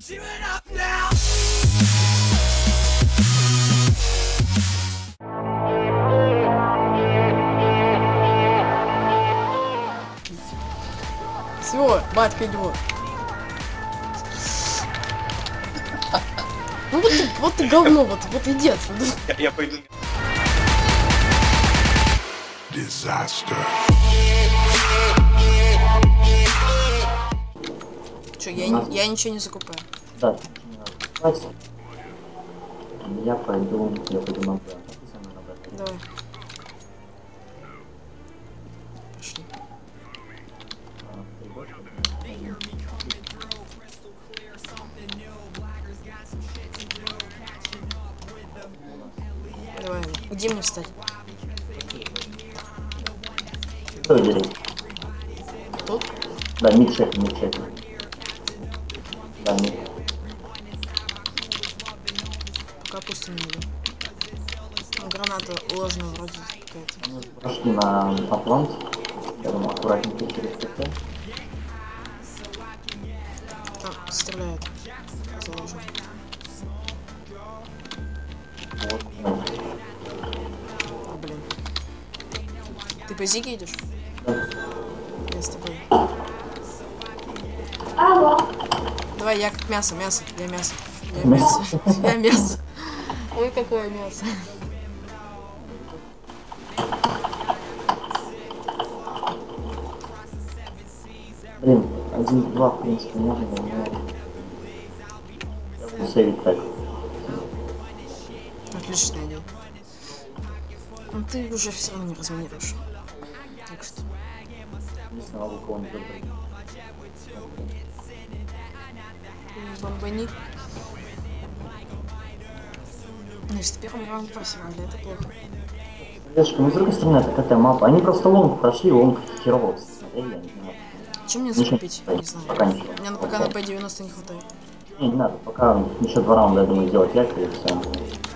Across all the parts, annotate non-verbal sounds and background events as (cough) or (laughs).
Все, батька идет. Ну вот ты, вот ты говно, вот, вот иди отсюда. Я, я пойду. Disaster. Че, я, не- я ничего не закупаю. Да. Я пойду, я пойду на Б. Давай. Пошли. Где мне встать? Кто? Тут? Да, мид шеф, мид шеф. Атлант. Я думаю, аккуратненько через ТТ. Там стреляют. Заложу. Вот. ну, Блин. Ты по Зиге идешь? да. Я с тобой. Давай, я как мясо, мясо, я мясо. Я мясо. (laughs) Я мясо. Ой, какое мясо. Один, два, в принципе, можно, но сейвить так. Отличная идея. Ну ты уже все равно не разминируешь. Так что. Не знал, у кого-нибудь выбрать. Бомбани. Значит, в первом раунде просрали, это плохо. Девушка, ну с другой стороны, это какая мапа. Они просто long прошли, long херово Чем мне Ничего закупить? не знаю. Пока ничего. Мне на пока на P90 не хватает. Не, не надо, пока еще два раунда, я думаю, сделать як и все.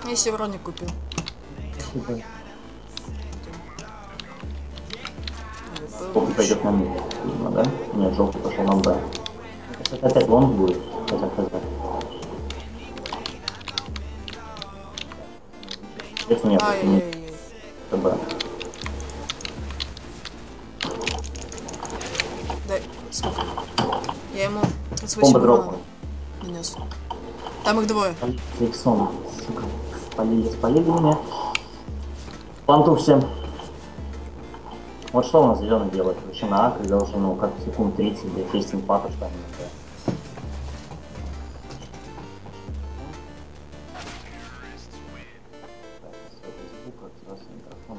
Я себе броник купил. Желтый пойдет на мид, видимо, да? Нет, желтый пошел на Б. Это опять лонг будет, хотя хз. Если нет, это не. Бомба дропнула. Там их двое. Фиксон, сука, спалили, спалили меня. Планту всем. Вот что у нас зеленый делает? Вообще на А, когда уже, ну, как секунд 30, блядь, есть инфата, что они на Б. Так, с этой звука, сразу микрофон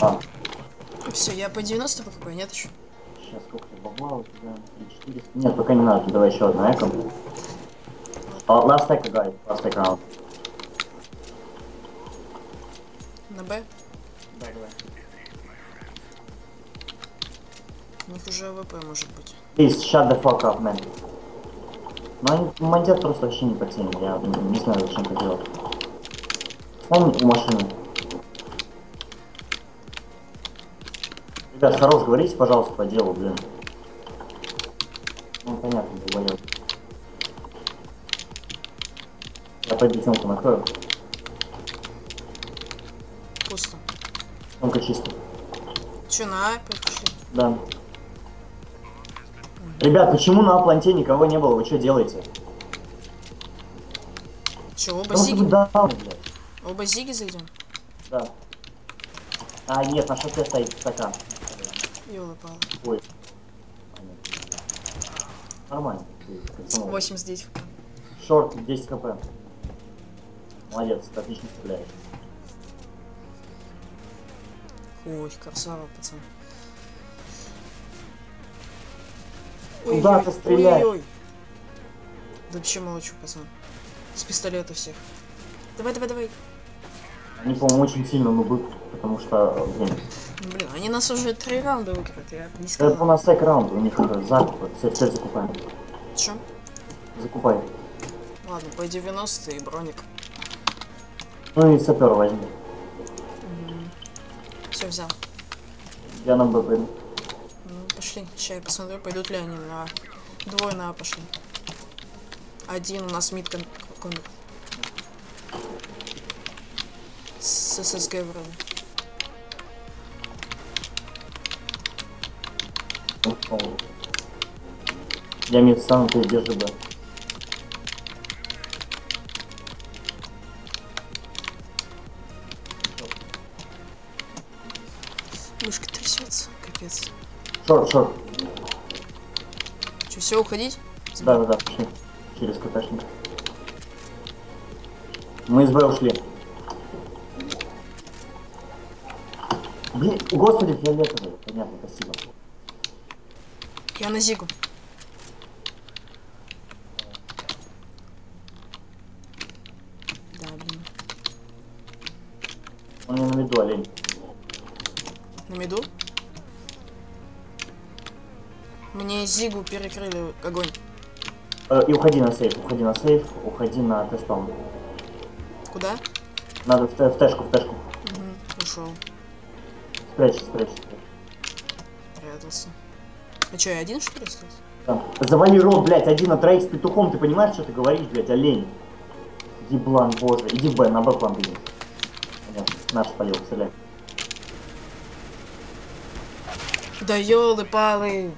клавиш. А, Все, я P90 покупаю, нет еще? Сейчас сколько бабла у тебя? 3400? Нет, пока не надо, давай еще одна eco. Last eco, guys, last eco round. На Б? У них уже AWP может быть. Please, shut the fuck up, man. Ну, они мандят просто вообще не по теме, я не знаю, зачем это делать. Он у машины. Ребят, хорош, говорите, пожалуйста, по делу, блин. Ну, понятно, долбоёб. Я пойду темку накрою. Пусто. Темка чисто. Че, на А пришли? Да. Ребят, почему на планте никого не было? Вы что делаете? Че, оба Просто Зиги? блядь. Оба Зиги зайдем? Да. А, нет, на шоссе стоит стакан. Ёлы палы. Ой. Нормально. ты, пацанов. 89. Шорт 10 кп. Молодец, ты отлично стреляешь. Ой, красава, пацан. Куда Ой-ой, ты стреляешь? ой-ой. Да вообще молчу, пацан. С пистолета всех. Давай, давай, давай. Они, по-моему, очень сильно нубы, потому что, блин, Блин, они нас уже три раунда выиграют, я не это сказал. у нас сек раунд, у них уже закупы. Все, все закупаем. Чё? Закупай. Ладно, по 90 и броник. Ну и сапер возьми. Все взял. Я на Б пойду. Ну, пошли. Сейчас я посмотрю, пойдут ли они на... Двое на А пошли. Один у нас мид кон- С ССГ вроде. Я стану, ты держи Б. Мышка трясется. Капец. Шорт, шорт. Че, все, уходить? Да, да, да, пошли. Через КТшник. Мы из Б ушли. Блин, господи, фиолетовый. Понятно, спасибо. Я на Зигу. Да, блин. Он не на виду, олень. На меду? Мне Зигу перекрыли огонь. Э, и уходи на сейф, уходи на сейф, уходи на тестаун. Куда? Надо в, в тэшку, в тэшку. Угу, ушел. Спрячься, спрячься. Прятался. А что, я один что ли остался? Да. Завали рот, блядь, один на троих с петухом, ты понимаешь, что ты говоришь, блядь, олень? Еблан, боже, иди в Б, на Б план. Понятно, наш спалил, стреляй. Да ёлы-палы!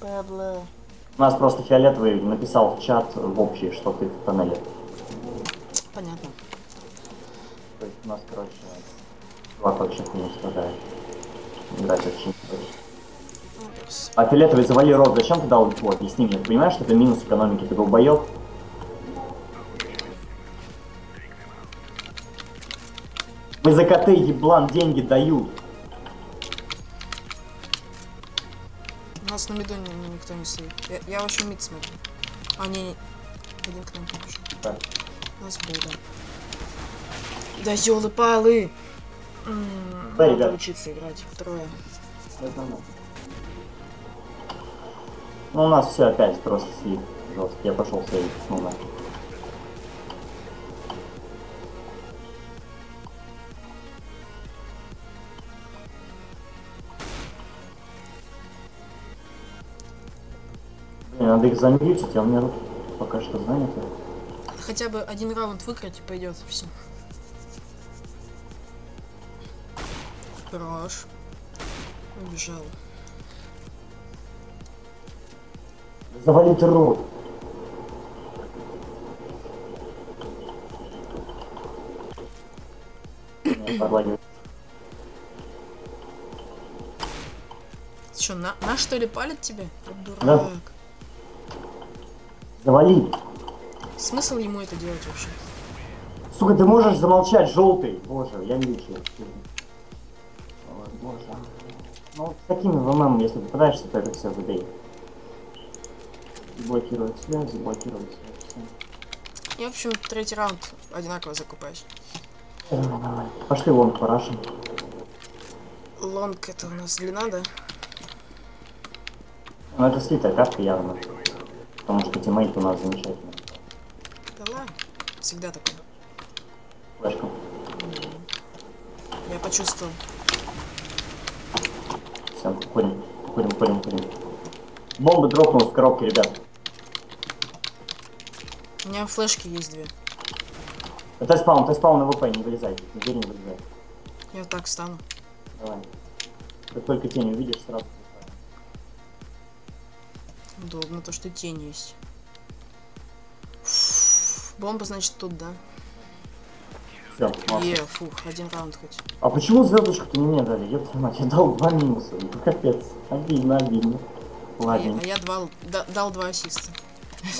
Падла. У нас просто фиолетовый написал в чат в общий, что ты в тоннеле. Понятно. То есть у нас, короче, чувак вообще не страдает. Играть хочет. Упс. А фиолетовый завали рот, зачем ты дал инфу? Объясни мне, ты понимаешь, что это минус экономики, ты долбоёб? Мы за коты еблан деньги дают. У нас на ни- никто не стоит. Я, я вообще мид смотрю. А, не, не. Один к нам пришел. Так. У нас был, да. Да ёлы-палы! Да, ребят. учиться играть втрое. Ну у нас все опять просто слив жесткий. Я пошел сейв, ну на. Блин, надо их замьютить, а у меня руки пока что заняты. Хотя бы один раунд выиграть и пойдет все. Хорош. Убежал. Завалить рот. Что, на, на что ли палит тебе? Дурак. Да. Завали. Смысл ему это делать вообще? Сука, ты можешь замолчать, желтый? Боже, я не вижу. Боже. Ну, с такими ВММ, если попадаешься, то это все выдает. Блокирует связи, блокирует связь. всё. Я, в общем, третий раунд одинаково закупаюсь. Давай, давай. Пошли вон по рашам. Лонг это у нас длина, да? Ну, это слитая карта явно. Потому что тиммейт у нас замечательный. Да ладно. Всегда такое. Флешка. Я почувствовал. Все, курим. Курим, курим, курим. Бомбы дропнул в коробке, ребят. У меня флешки есть две. Это спаун, ты спаун на ВП, не вылезай. Не двери не вылезай. Я так стану. Давай. Как только тень увидишь, сразу. Удобно то, что тень есть. Фу, Бомба, значит, тут, да? Все, Е, фух, один раунд хоть. А почему звездочку-то не мне дали? Твою мать, я дал два минуса. Ну, капец. Обидно, обидно. А я, Ладно, а я два, да- дал два ассиста.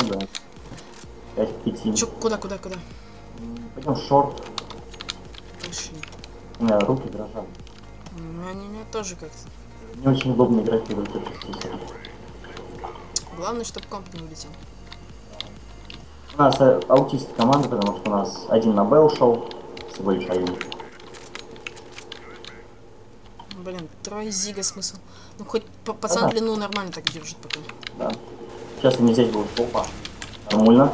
ну да. Пять к пяти. Чё, куда, куда, куда? Пойдем шорт. Пошли. У меня руки дрожат. Ну, они у меня тоже как-то. Не очень удобно играть в чувствую. Главное, чтобы комп не улетел. У нас э, аутист команда, потому что у нас один на Б ушел, всего лишь один. Блин, трое зига смысл. Ну, хоть пацан Ага. длину нормально так держит пока. Да. Сейчас они здесь будут опа. Нормально.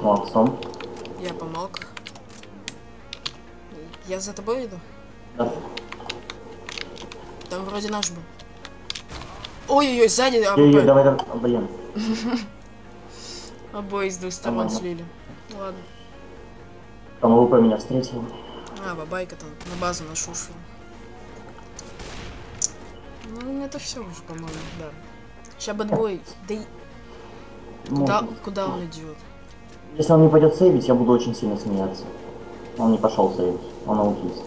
Молодцом. Я помог. Я за тобой иду? Да. Там вроде наш был. Ой-ой-ой, сзади Ой-ой, АВП. давай, давай. Блин. (laughs) Обоих с двух сторон Нормально. слили. Ладно. АВП меня встретил. А, бабайка там на базу нашу ушла. Ну, это все уже, по-моему, да. Сейчас бэтбой. Да и куда, Ну, куда он идет? Если он не пойдет сейвить, я буду очень сильно смеяться. Он не пошел сейвить. Он аутист.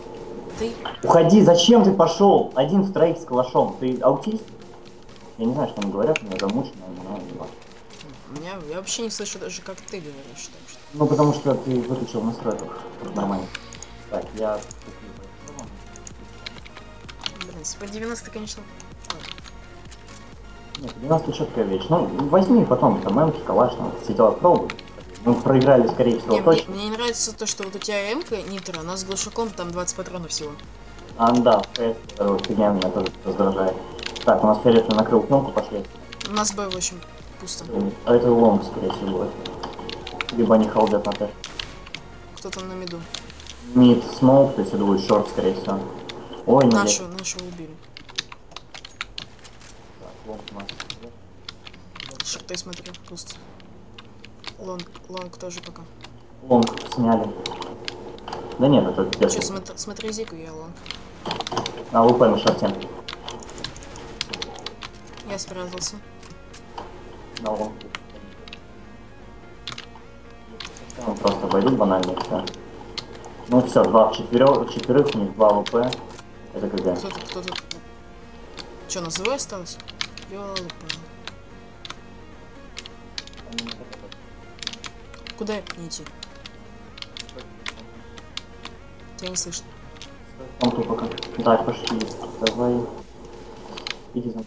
Ты Уходи, зачем ты пошел? Один в троих с калашом. Ты аутист? Я не знаю, что они говорят, меня замучено, но меня, я вообще не слышу даже, как ты говоришь. Так что. Ну, потому что ты выключил в настройках. Нормально. Так, я... Блин, по 90, конечно. Нет, 90 четкая вещь. Ну, возьми потом там эмки, калаш, там, сетевой пробуй. Мы проиграли, скорее всего, Не, мне, точно. мне не нравится то, что вот у тебя МК нитро, она с глушаком, там 20 патронов всего. А, да, э, э, фигня меня тоже раздражает. Так, у нас фиолетовый накрыл кнопку, пошли. У нас Б, в общем, пусто. А это long, скорее всего. Либо они халдят на Т. Кто там на миду? Mid smoke, то есть это будет short, скорее всего. Ой, не Нашу, нашего убили. Так, long у нас. Short я смотрю, пусто. Long, long тоже пока. Long сняли. Да нет, это Че, пешка. смотри, смотри зику, я long. А, ВП на шорте. Я спрятался. На лонг. Ну, просто обойдут банально все. Ну все, два в четверых, четверых, у них два ВП. Это КГ. Кто-то, кто-то... Че, на ЗВ осталось? Ёлы Куда не идти? Тебя не слышно. Тут пока. Да, пошли. Давай. Иди за.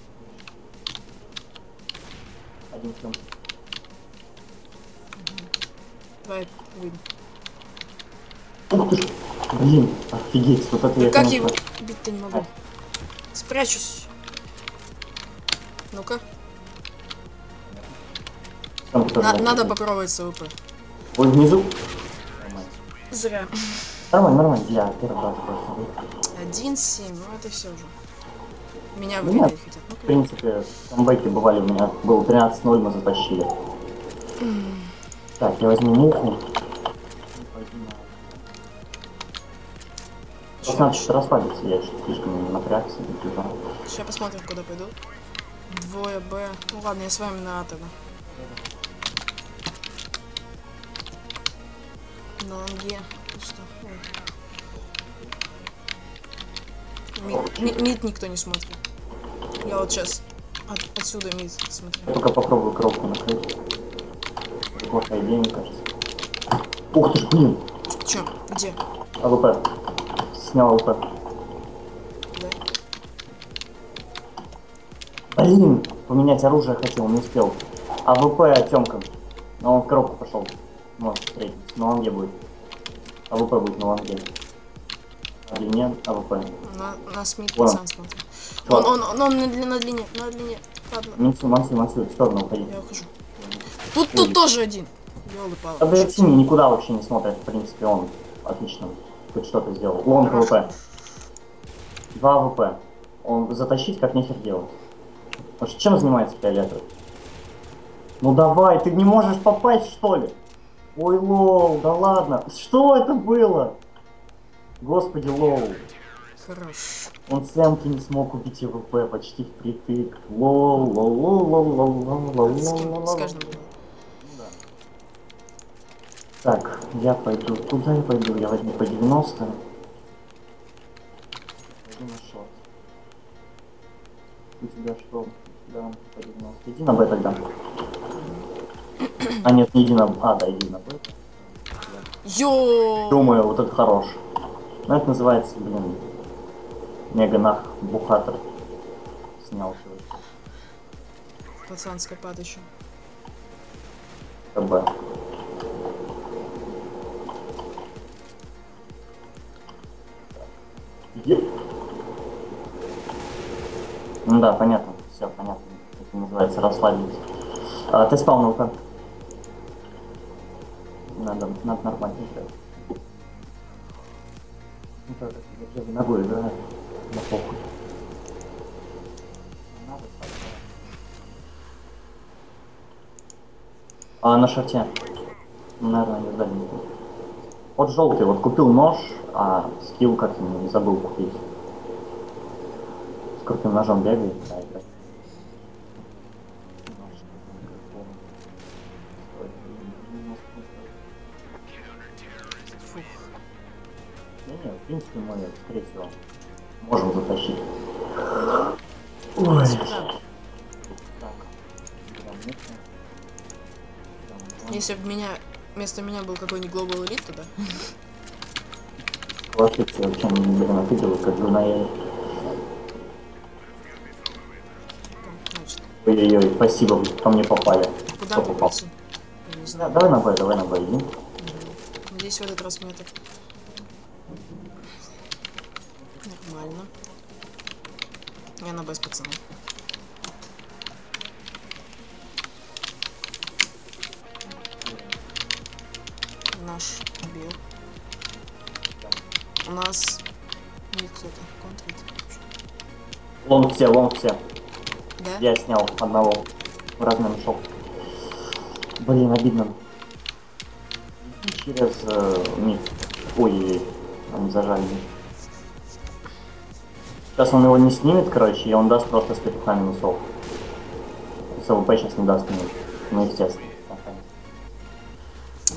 Один фильм. Давай, выйду. Ух ты ж. Блин, офигеть, вот это Да я, как его бить-то не могу? Спрячусь. Ну-ка, на- надо попробовать СВП. Ой, внизу. Зря. Нормально, нормально. Я первый раз просто. 1-7, ну это все уже. Меня Ну, выиграть нет. хотят. В Ну-ка. принципе, камбэки бывали у меня. Было 13-0, мы затащили. Так, я возьму муху. Просто надо чуть расслабиться, я чуть слишком напрягся, не. Сейчас посмотрим, куда пойду. Двое Б. Ну ладно, я с вами на А тогда. Лонге. Пусто. Ой. Mid, mi- mid никто не смотрит. Я вот сейчас отсюда mid Я смотрю. только попробую коробку накрыть. Это плохая идея, мне кажется. Ух ты ж, блин! Че? Где? АВП. Снял АВП. Да? Блин! Поменять оружие хотел, не успел. АВП Тёмка. Но он в коробку пошел. Может встретиться. На лонге будет. АВП будет на лонге. На длине АВП. На, mid Ладно. пацан смотрит. Он, он, он, он на, длине, на длине, на длине. Ладно, Мансу, мансу, мансу, в сторону уходи. я ухожу. Тут, тут тоже один. Ёлы палы. Да, блядь, Синий никуда вообще не смотрит, в принципе, он отлично хоть что-то сделал. Long АВП. Два АВП. Он затащить как нехер делать. Чем занимается фиолетовый? Ну давай, ты не можешь попасть, что ли? Ой, LOL, да ладно. Что это было? Господи, LOL. Хорош. Он с эмки не смог убить АВП почти впритык. LOL, LOL, LOL, LOL, LOL, LOL, LOL, LOL, LOL. Так, я пойду. Куда я пойду? Я возьму P90. Пойду на шот. У тебя что? Да, по 90. Иди на Б тогда. А нет, не иди на А, да, иди на Б. Думаю, вот это хорош. Ну, это называется, блин, мега нах бухатор. Снял чего Пацанская пад еще. Б. Еп. Ну да, понятно, все понятно. Это называется расслабиться. А, ты спал на УК? надо, надо нормально играть. Ну так, если держи ногой, да, на похуй. Надо А на шарте. Ну, наверное, не сдали. Вот желтый, вот купил нож, а скилл как-то не забыл купить. С крутым ножом бегает. Скорее всего, можем затащить. Ой. Если бы меня вместо меня был какой-нибудь Global Elite, то да. Лошадь вообще не отыгрываю, как. Так, Значит, Ой-ой-ой, спасибо, по мне попали. куда попал? попался? Да, знаю. давай на Б, давай на Б, иди. Надеюсь, в этот раз метод. Нормально. Я на Б с пацаном. Наш убил. У нас не кто-то контрит. Лонг все, лонг все. Да? Я снял одного. В размен ушел. Блин, обидно. Через э, мид. Ой, они зажали. Сейчас он его не снимет, короче, и он даст просто с петухами минусов. С ЛП сейчас не даст минус. Ну, естественно.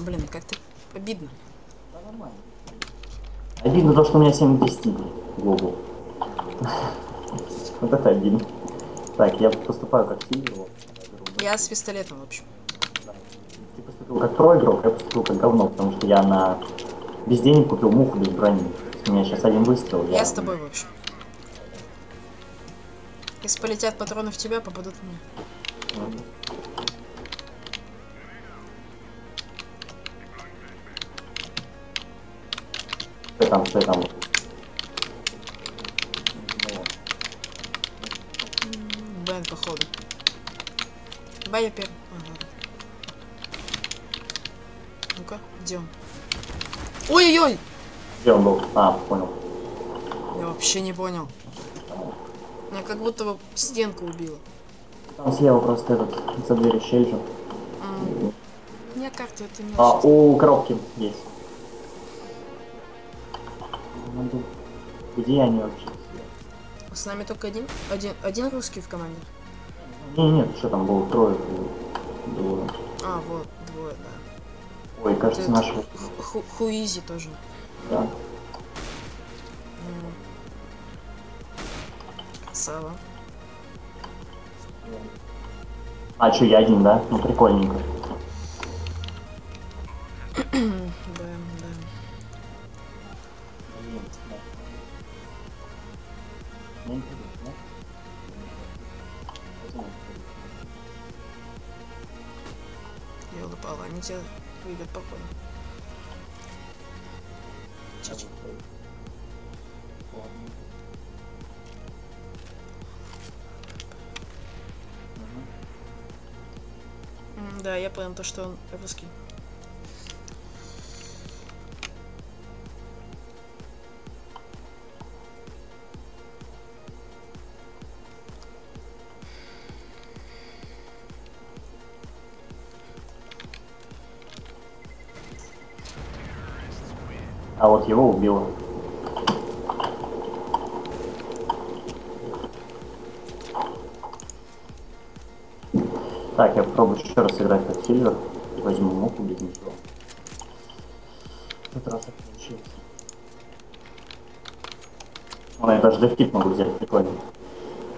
Блин, как-то обидно. Да нормально. Обидно то, что у меня 7 к 10, блин, Google. (laughs) Вот это обидно. Так, я поступаю как сильный. Я с пистолетом, в общем. Ты поступил как проигрок, я поступил как говно, потому что я на без денег купил муху без брони. У меня сейчас один выстрел. Я с тобой, в общем. Если полетят патроны в тебя, попадут в меня. Что там, что там? Бен, походу. Бай я первый. Ага. Ну-ка, где он? Ой-ой-ой! Где он был? А, понял. Я вообще не понял. Меня как будто бы стенка убила. Там слева просто этот, за дверью щель же. М. Мне карты это не А, у коробки есть. Надо- Где они вообще? С нами только один? Один, один русский в команде? Не, нет, что там было трое. Двое. А, вот, двое, да. Ой, кажется, нашего. Ху- ху- Хуизи тоже. Да. Красава. А, что, я один, да? Ну, прикольненько. Да, да. Ёлы пала, они тебя выйдут походу. Чуть. Да, я понял то, что он русский. А вот его убило. Так, я попробую еще раз сыграть как Сильвер. Возьму муку без ничего. В этот раз это получилось. Ладно, я даже дефкит могу взять, прикольно.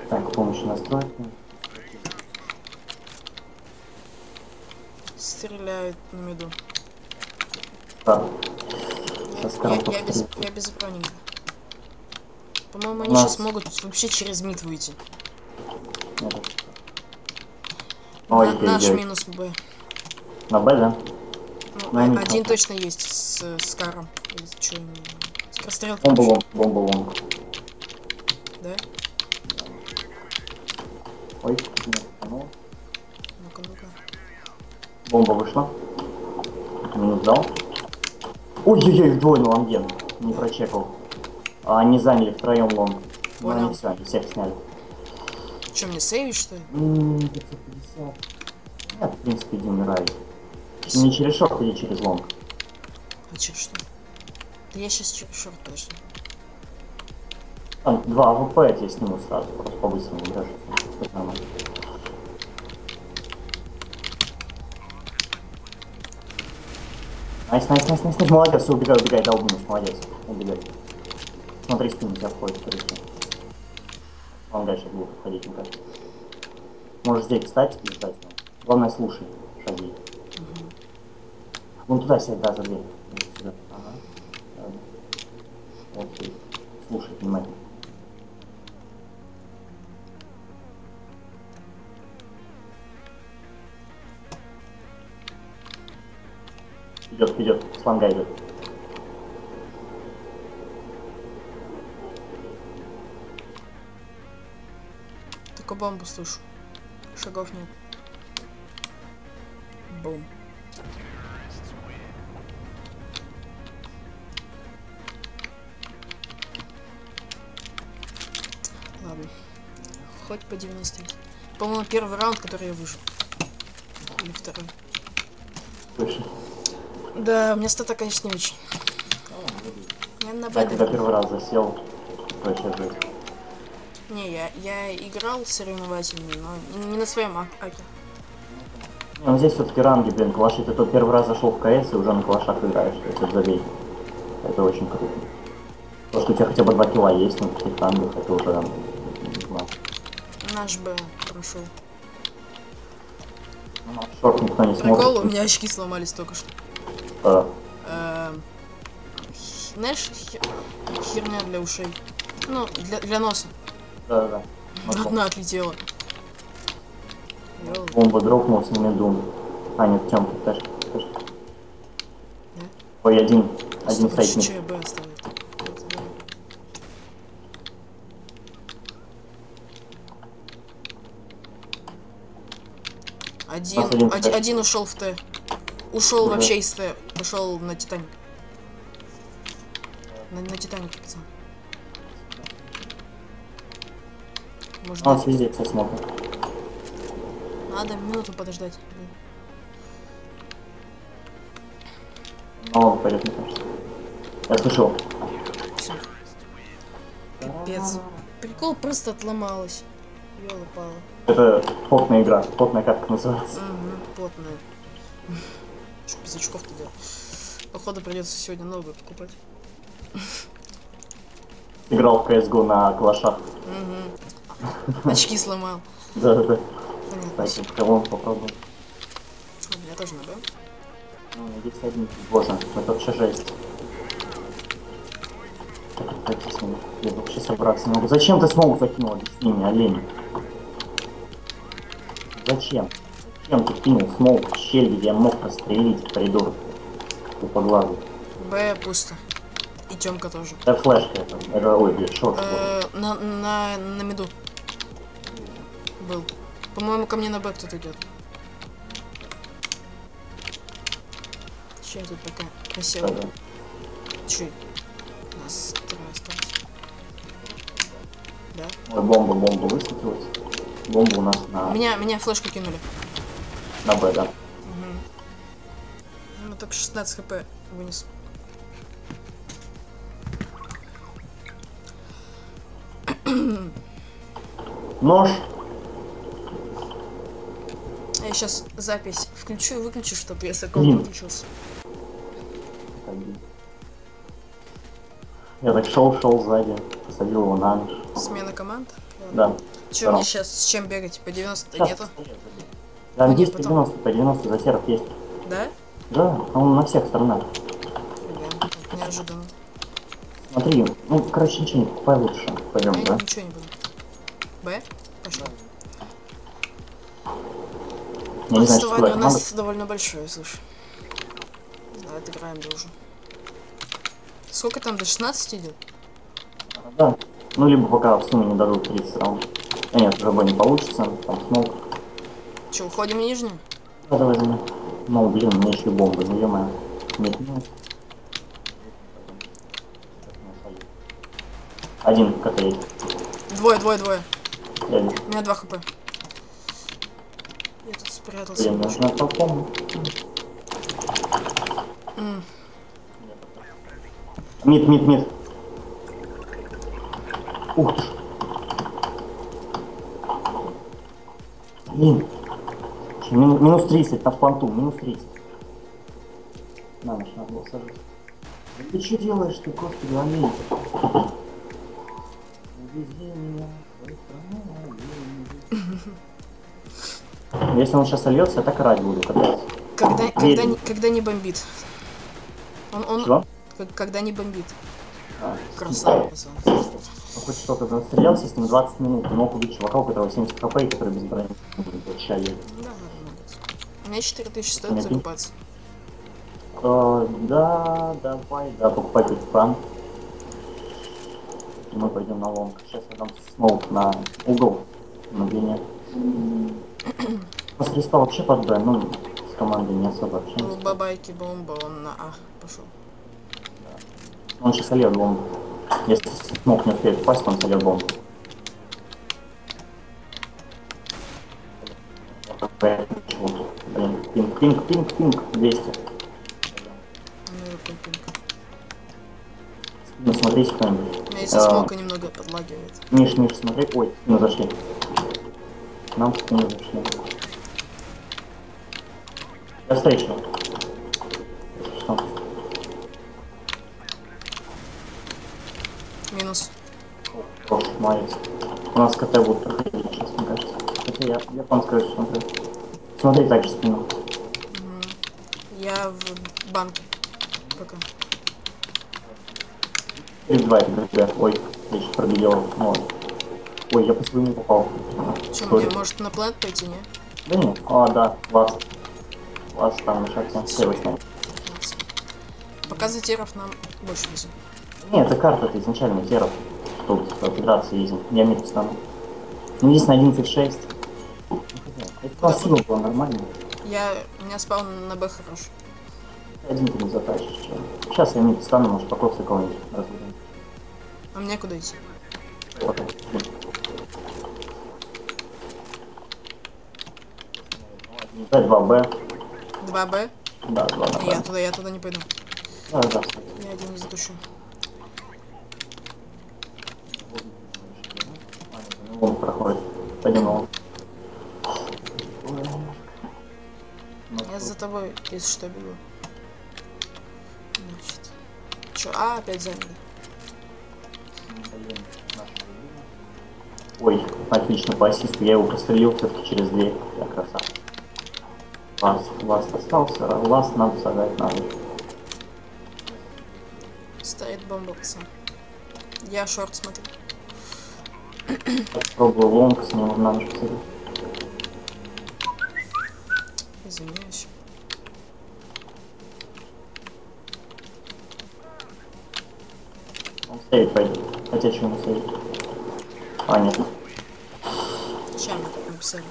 Так, помощь настройки. Стреляют на миду. Я, Сейчас я- коробку я без, я без броника. По-моему, они нас- сейчас могут вообще через mid выйти. На- Ой, наш ой. минус Б. На Б, да? Ну, Ну, а- они один точно есть с, с каром. Или м, с прострелкой Бомба long, бомба long. Да? Ой, ну, Ну-ка, ну-ка. Бомба вышла. Минус дал. Ой-ой-ой, двое на лонге. Не прочекал. А они заняли втроем long. Ну, Понял. они все, они всех сняли. Чё, мне сейвить, что ли? М, 550. Нет, в принципе, иди умирай. Не через short, иди через long. А через что? Да я сейчас через short точно. Там два АВП я тебе сниму сразу, просто по-быстрому даже. Nice, nice, nice, nice, nice, молодец, убегай, убегай, минус, молодец, убегай. Смотри, спину тебя входит, всего. Он дальше будет ходить, мне кажется. Можешь здесь встать и ждать. Главное, слушай шаги. Вон туда сядь, да, за дверь. Сюда. Ага. Вот здесь. Слушай внимательно. Идет, идет, слонга идет. Бомбу слышу. Шагов нет. Бум. Ладно. Хоть по 90. По-моему, первый раунд, который я выжил. Или второй. Слышишь? Да, у меня стата, конечно, не очень. Я на Я когда первый раз засел, вообще жесть. Не, я, я играл соревновательный, но не- на своем а- аке. Ну здесь все-таки ранги, блин, калаши. Ты то первый раз зашел в КС и уже на калашах играешь, то есть это забей. Это очень круто. То, что у тебя хотя бы два килла есть на таких рангах, это уже, не знаю. Наш Б прошел. Ну, шорт никто не сможет. Прикол, у меня очки сломались только что. Э, Эм, Знаешь, хе- херня для ушей. Ну, для, для носа. Да-да-да. Нашел. Одна отлетела. Бомба дропнул, с ними дум. А, нет, Тём, ты. Да? Ой, один, один Стоп, да. Один, один один, ушел в Т. Ушел Уже. вообще из Т. Пошел на Титаник. На, на Титанике, пацан. Он быть, связит со смоком. надо минуту подождать. Но он пойдет, мне кажется. Я слышал. Все. Прикол просто отломалась. Ёла пала. Это потная игра. Потная как это называется. Угу, плотная. Что без очков тогда? Походу придется сегодня новые покупать. Играл в CSGO на калашах. Угу. (laughs) Очки сломал. Да-да-да. Понятно. Кстати, кого попробуем. Ладно, я тоже на Б. Ну, здесь один. Боже, это вообще жесть. Так, так, ними. Я вообще собраться не могу. Зачем ты смог закинул? Объясни мне, олень. Зачем? Зачем ты кинул смоук в щель, где я мог прострелить в коридор? Ты по глазу. Б пусто. И Тёмка тоже. Это флешка это. Это, ой, блин, шорт. Э, на, на, на миду. Был. По-моему, ко мне на Б кто-то идет. Сейчас тут пока. Да-да. Чуть. У нас трое осталось. Да? Ой, бомба, бомба высветилась. Бомба у нас на, Меня, меня флешку кинули. на Б, да. Угу. Ну, только 16 хп вынес. Нож. Я сейчас запись включу и выключу, чтобы я сокол выключился. Я так шел, шел сзади, посадил его на нож. Смена команд. Да. Че Да. мне сейчас с чем бегать? По 90 Сейчас нету? Ну, нет, есть по потом. 90, по 90 затеров есть. Да? Да, он на всех сторонах. Блин, неожиданно. Смотри, ну, короче, ничего не покупай лучше. Пойдем, Я да? ничего не буду. Б? Не знаю, что у надо. нас довольно большое, слушай. Да, отыграем должен. Сколько там, до 16 идет? Да. Ну, либо пока в сумме не дадут 30 раундов. А нет, уже бы не получится, там смог. Че, уходим в нижнюю? Да, давай мной. Ну, блин, у меня еще и бомбы, ну, ё Нет, нет. Один, как есть. Двое, двое, двое. Я. У меня 2 хп. Спрятался. Блин, нужно попомнить. М, Мид, мид, мид. Ух ты. Блин. Минус 30 на фланту, минус 30. На ночь надо было сажать. Ты что делаешь ты, господи, Аминь? Увези меня Если он сейчас сольется, я так орать буду, капец. Когда, когда, Верю. не, когда не бомбит. Он, он как- когда не бомбит. А, Красава, пацан. Ну, хоть что-то застрелялся с ним 20 минут, но мог убить чувака, у которого 70 хп, и который без брони. Человек. Да, молодец. У меня 4000 стоит закупаться. Э, да, давай, да, покупай тут фан. И мы пойдем на long. Сейчас я дам смоук на угол, на длине. (clears throat) После респа вообще под Б, ну, с командой не особо Ну, общаемся. бабайки бомба, он на А пошел. Он сейчас сольет бомбу. Если смог не успеет попасть, он сольет бомбу. Пинг, пинг, пинг, пинг, 200. Ну. Ну, смотрите кто-нибудь. У меня из-за А, смока немного подлагивает. Миш, Миш, смотри. Ой, мы зашли. Нам в спину зашли. Что? Минус. Хорош, молодец. У нас КТ будут проходить сейчас, мне кажется. Хотя я, я там скажу, смотрю. Смотри также спину. Я в банке. Пока. Или два это ГГ. Ой, я сейчас пробелел. Вот. Ой, я по своему попал. Че, мне может на плент пойти, не? Да нет. А, да, вас. Вас там шахте. Молодцы. Пока за теров нам больше везет. Нет, это карта, это изначально теров. Тут операции есть. Я мид стану. Ну, здесь на 11.6. Ну, хотя, Это красиво было, нормально. Я... У меня спаун на Б хорош. Один ты не затащишь. Сейчас я мид стану, может, покосы кого-нибудь разбудим. А мне куда идти? Пока. Д2Б. 2Б? Да, 2 на Не, я Б. туда, я туда не пойду. Да, да. Я один не затушу. Он проходит. Пойдем. Я за тобой, если что, бегу. Значит. Чё? А, опять заняли. Ой, отлично, по ассисту. Я его прострелил все-таки через дверь. Я красавчик. Вас, вас остался, а вас надо сажать надо. Стоит бомба, пацан. Я шорт смотрю. Попробую лонг с ним на ночь. Извиняюсь. Он стоит, пойдет. Хотя что ему стоит? А, нет. Чем написали?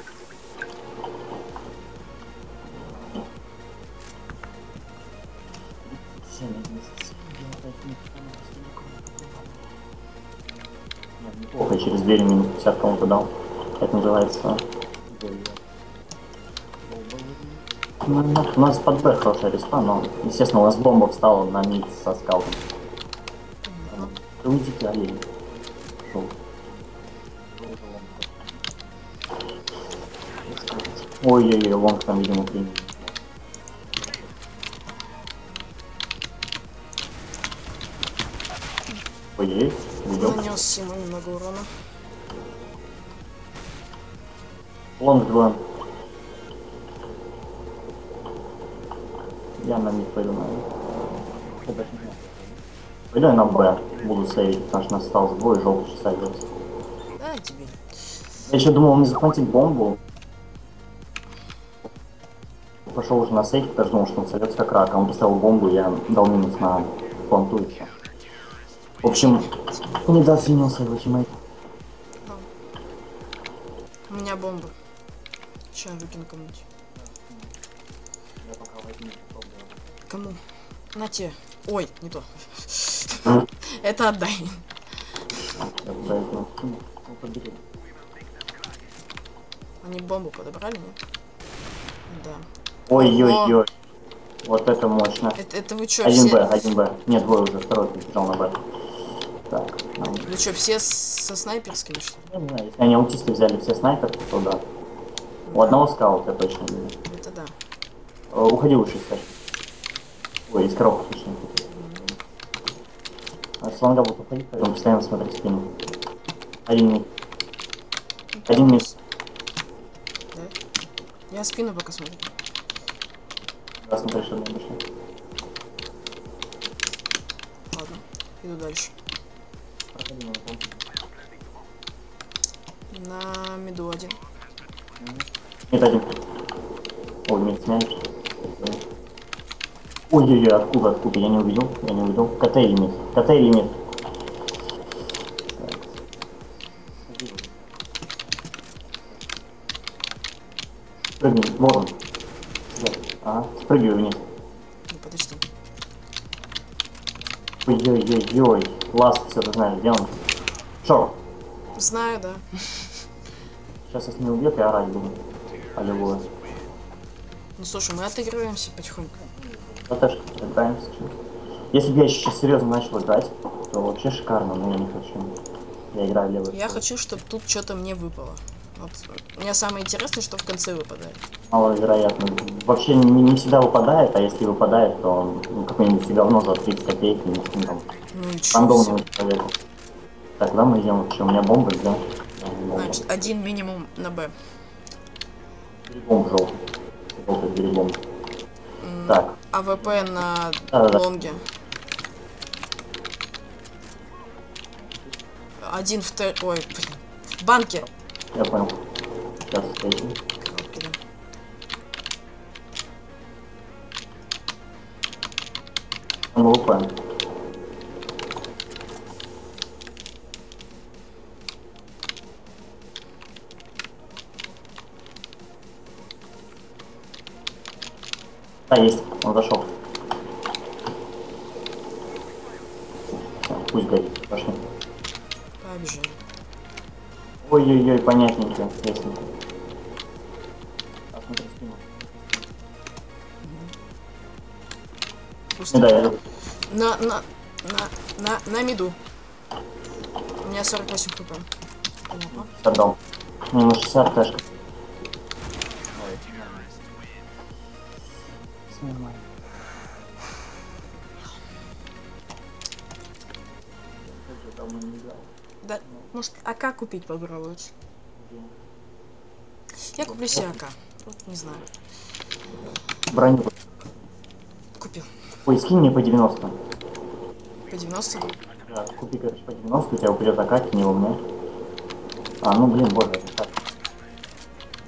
Нет, неплохо, через дверь минут 50 кому-то дал. Это называется... Ну, У нас под Б хорошая респа, но, естественно, у нас бомба встала на мид со скаутом. Да уйдите, олень. Шел. Ой-ой-ой, лонг там, видимо, принял. Немного урона. Лонг 2. Я на мид пойду, наверное. Пойду я на Б. Буду сейвить, потому что нас осталось двое, желтый сойдется. Да, тебе. Я еще думал не захватить бомбу. Пошел уже на сейф, потому что думал, что он сойдется как рак. А он поставил бомбу, я дал минус на все. В общем, недооценился его тиммейт. У меня бомба. Сейчас выкину кому-нибудь. Кому? На те. Ой, не то. (laughs) Это отдай. Они бомбу подобрали, нет? Да. Ой-ой-ой. Вот это мощно. Это, это вы что, Один все... Б, один Б. Нет, двое уже, второй прибежал на Б. Так, ну, что, все со снайперскими, что ли? я не знаю, если они аутисты взяли все снайперы, то да. У одного скаута точно были. Это да. Э, Уходи лучше, скажи. Ой, из коробки точнее. А с лонга будет уходить, поэтому постоянно смотри спину. Один минут. Один минут. Да? Я спину пока смотрю. Да, смотри, что дальше. Ладно, иду дальше. На меду один. Нет, один. Ой, нет, сняешь. Ой-ой-ой, откуда, откуда? Я не увидел, я не увидел. КТ или нет? КТ или нет? Прыгни, вот он. Вот. Ага, спрыгивай вниз. Ой-ой-ой-ой. Ласт, все, ты знаешь, где он? Шо? Знаю, да. Сейчас если не убьет, я орать буду. Аллилуйя. Ну слушай, мы отыгрываемся потихоньку. КТшка, играемся. Если бы я сейчас серьезно начал играть, то вообще шикарно, но я не хочу. Я играю левый. Я хочу, чтобы тут что-то мне выпало. Вот. Мне самое интересное, что в конце выпадает. Маловероятно. Вообще не, не всегда выпадает, а если выпадает, то ну, какое-нибудь говно за 30 копеек или ну, там, Ну всё. человеку. Так, куда мы идем вообще? У меня бомба, да? Да. Значит, один минимум на Б. Бомб желтый. Желтый перебомб. М, Так, АВП на Да-да-да. лонге. Один в Т... Ой, блин. В банке. Я понял. Сейчас да. Он ЛП. Да, есть. Он зашел. Пусть горит. Пошли. Побежали. Ой-ой-ой, понятненько. Ясненько. Посмотри спину. Пусто. Не, да, я На, на, на, на, на миду. У меня 48 хп. Отдал. Минус 60 тэшка. Может, АК купить попробовать? Я куплю себе АК. Вот, не знаю. Броню. Купил. Ой, скинь мне по 90. По 90. Да, купи, короче, по 90, у тебя упадет закат, не у меня. А, ну блин, боже, это так.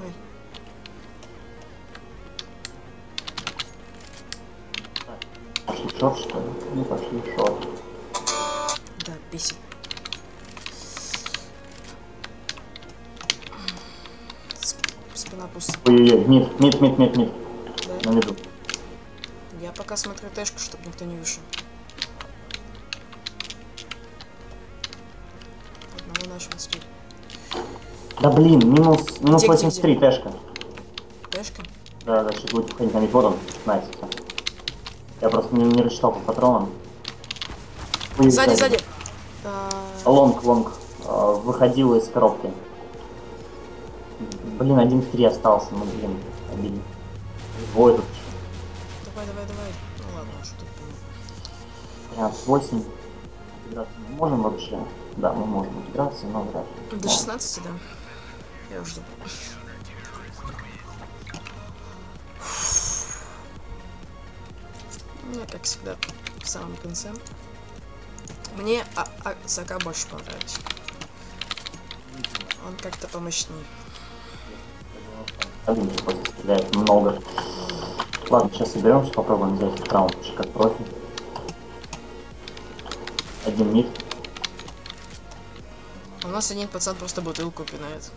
Ой. Пошли в шорт, что ли? Ну, пошли шорт. Да, бесит. Пуста. Ой-ой-ой, мид, мид, мид, мид, мид. Да? На миду. Я пока смотрю тэшку, чтобы никто не вышел. Одного нашего стрит. Да блин, минус, минус Где, где, 83 тэшка. Тэшка? Да, да, сейчас будет уходить на мид. Вот он, найс. Я просто не, не рассчитал по патронам. Сзади, сзади. А, Лонг, лонг. А, Выходил из коробки. Блин, один в три остался, ну блин, обидно. Двое тут. Давай, давай, давай. Ну ладно, что тут было. 13-8. Отыграться мы можем вообще? Да, мы можем отыграться, но вряд ли. До 16, да. Я уже. Ну, как всегда, в самом конце. Мне а, а, Сака больше понравился. Он как-то помощнее. Один просто стреляет много. Ладно, сейчас соберемся, попробуем взять вообще как профи. Один мид. У нас один пацан просто бутылку пинает.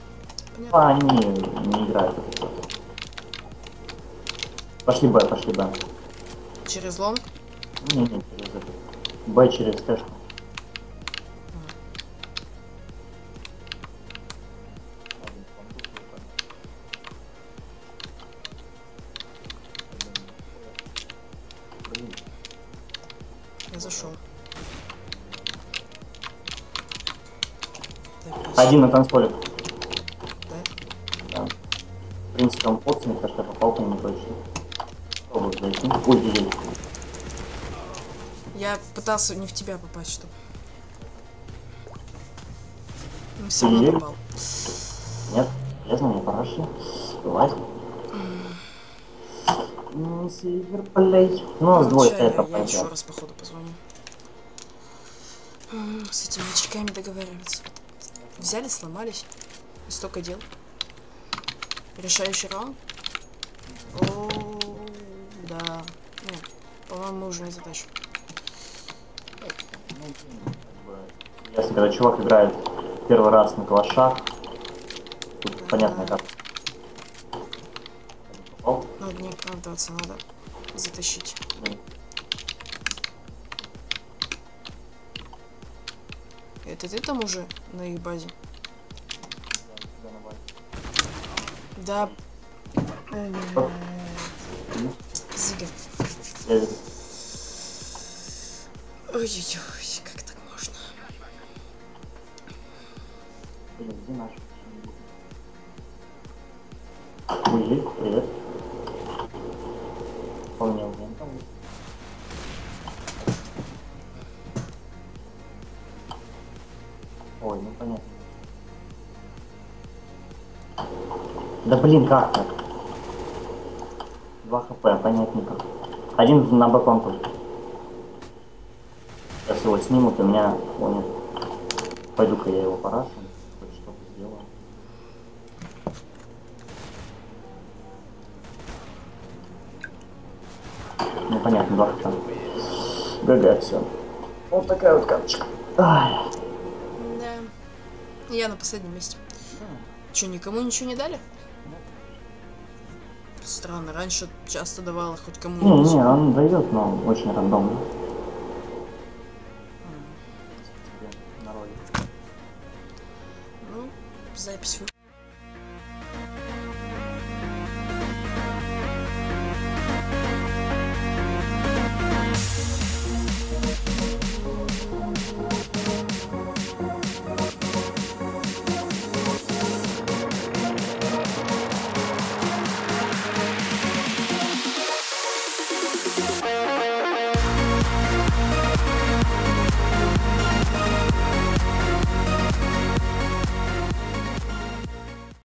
Понятно. А, они не, не играют. Пошли Б, пошли Б. Через лонг. Не, не, через это. Б через тэшку. Один на танцполе. Да? Да. В принципе, он подсунет, потому что я попал по нему точно. Попробую зайти. Ой, ей. Я пытался не в тебя попасть, чтобы. Но все равно попал. Нет, полезно, мне пора Бывает. Ну, Сильверплей. Ну, с двое Чё, стоят я, я еще раз походу позвоню. С этими очками договариваться. Взяли, сломались. Столько дел. Решающий раунд? О, да. Нет, по-моему, мы уже задачу. Если когда чувак играет первый раз на калашах, тут понятно как. Ну, не оправдываться надо. Затащить. Это ты там уже на их базе? Да. Зига. Ой-ой-ой, блин, как так? 2 хп, понятненько. Один на бэкон только. Сейчас его снимут, и у меня понял. Пойду-ка я его порашу. Ну понятно, два хп. ГГ, все. Вот такая вот карточка. Ай. Да. Я на последнем месте. Че, никому ничего не дали? Странно, раньше часто давала хоть Не, кому-нибудь. не, он дает, но очень рандомно.